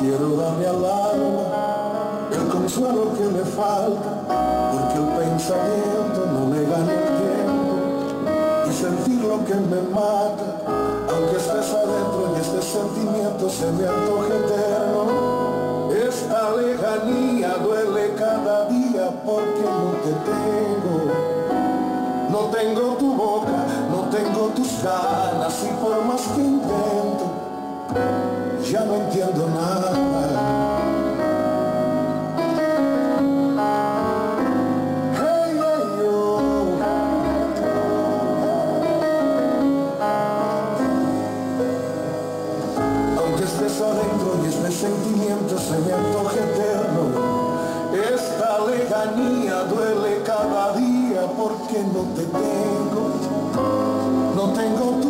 quiero darle al alma el consuelo que me falta, porque el pensamiento no me gana el tiempo y sentir lo que me mata, aunque estés adentro y este sentimiento se me antoje eterno. Esta lejanía duele cada día porque no te tengo. No tengo tu boca, no tengo tus ganas y por más que intento, ya no entiendo nada. Porque no te tengo. No tengo tu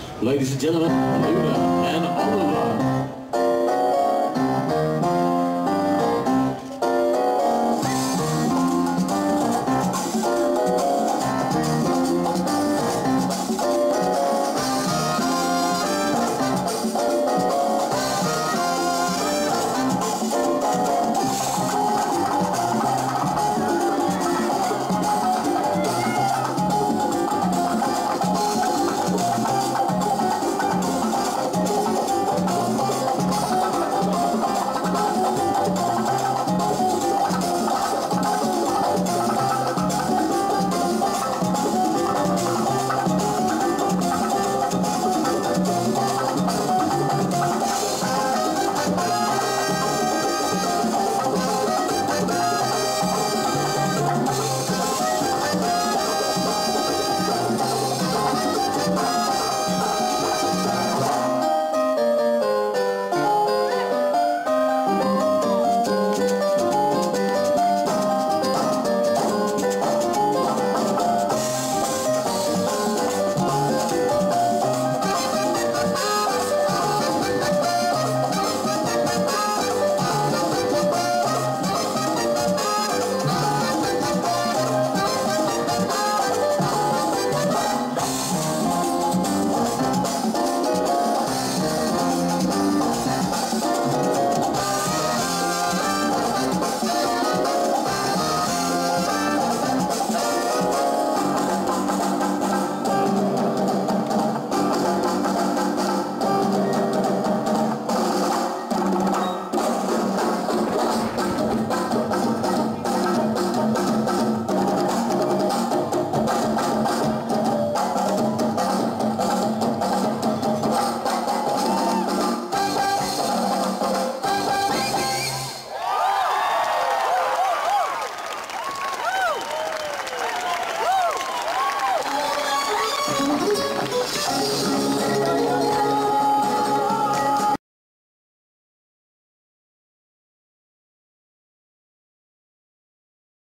Ladies and gentlemen, Luda and Oliver.